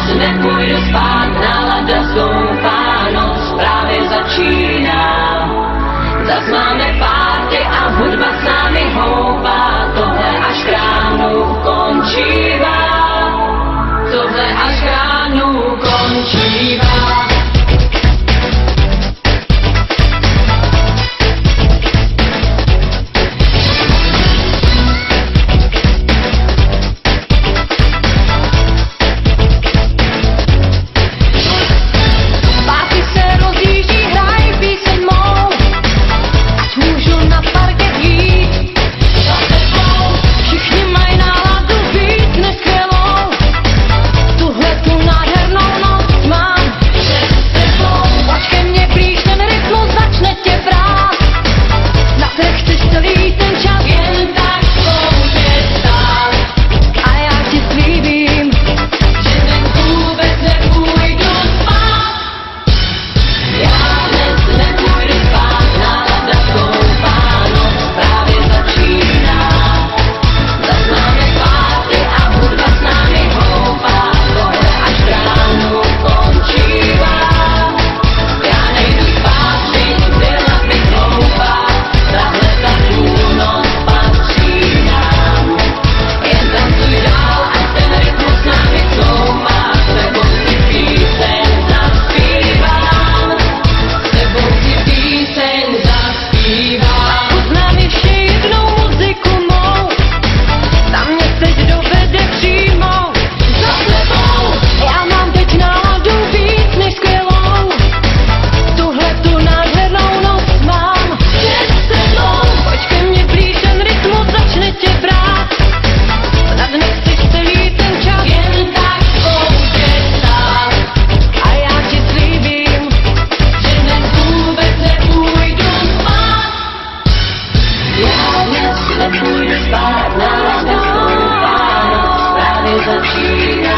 dnes nepůjdu spát, nálada stoupá, noc právě začíná. Zas máme párty a hudba s námi houpá, tohle až k ránu končívá. Tohle až k ránu Spot, love, love, love, spotlight. love, love, love, love, love, love, love,